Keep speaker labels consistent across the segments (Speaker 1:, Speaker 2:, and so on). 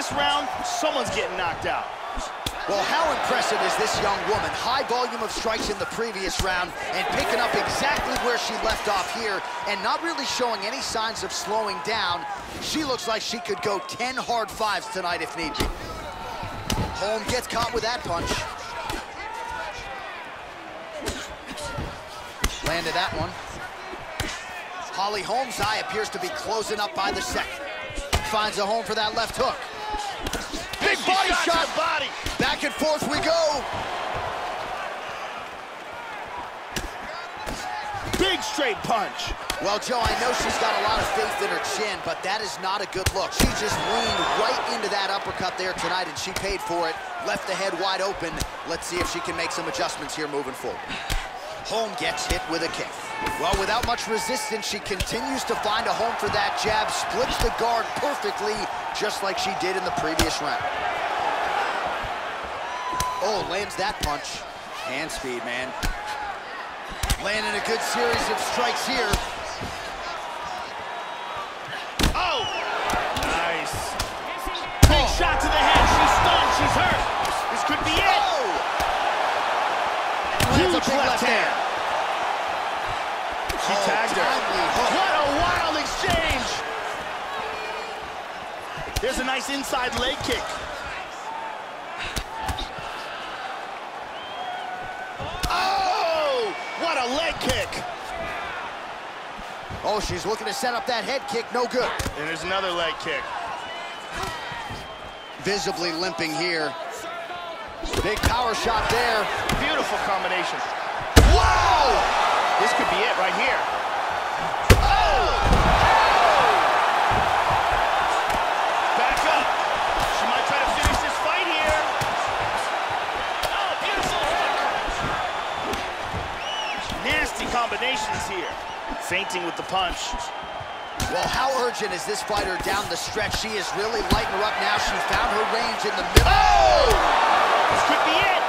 Speaker 1: This round, someone's getting knocked out.
Speaker 2: Well, how impressive is this young woman? High volume of strikes in the previous round and picking up exactly where she left off here and not really showing any signs of slowing down. She looks like she could go 10 hard fives tonight if need be. Holm gets caught with that punch. Landed that one. Holly Holm's eye appears to be closing up by the second. Finds a home for that left hook. Big body shot.
Speaker 1: Body.
Speaker 2: Back and forth we go.
Speaker 1: Big straight punch.
Speaker 2: Well, Joe, I know she's got a lot of faith in her chin, but that is not a good look. She just leaned right into that uppercut there tonight, and she paid for it. Left the head wide open. Let's see if she can make some adjustments here moving forward. Holm gets hit with a kick. Well, without much resistance, she continues to find a home for that jab, splits the guard perfectly, just like she did in the previous round. Oh, lands that punch. Hand speed, man. Landing a good series of strikes here.
Speaker 1: Oh! Nice. Oh. Big shot to the head. She's stunned. She's hurt. This could be it.
Speaker 2: Oh!
Speaker 1: Huge
Speaker 2: big
Speaker 1: left hand. She
Speaker 2: Oh,
Speaker 1: tagged her.
Speaker 2: timely hook.
Speaker 1: What a wild exchange. There's a nice inside leg kick. Oh! What a leg kick.
Speaker 2: Oh, she's looking to set up that head kick. No good.
Speaker 1: And there's another leg kick.
Speaker 2: Visibly limping here. Big power shot there.
Speaker 1: Beautiful combination.
Speaker 2: Wow!
Speaker 1: This could be it right here. Combinations here. Fainting with the punch.
Speaker 2: Well, how urgent is this fighter down the stretch? She is really lighting her up now. She found her range in the middle.
Speaker 1: Oh! This could be it.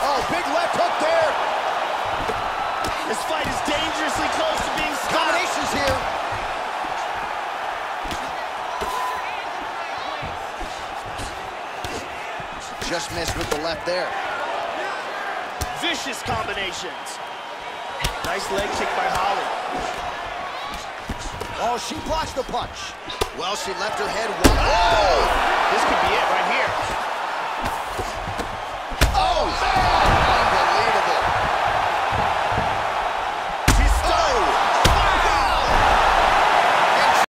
Speaker 2: Oh, big left hook there.
Speaker 1: This fight is dangerously close to being stopped.
Speaker 2: Combinations here. Just missed with the left there.
Speaker 1: Vicious combinations. Nice leg kick by Holly.
Speaker 2: Oh, she blocks the punch. Well, she left her head wide. Oh!
Speaker 1: This could be it right here.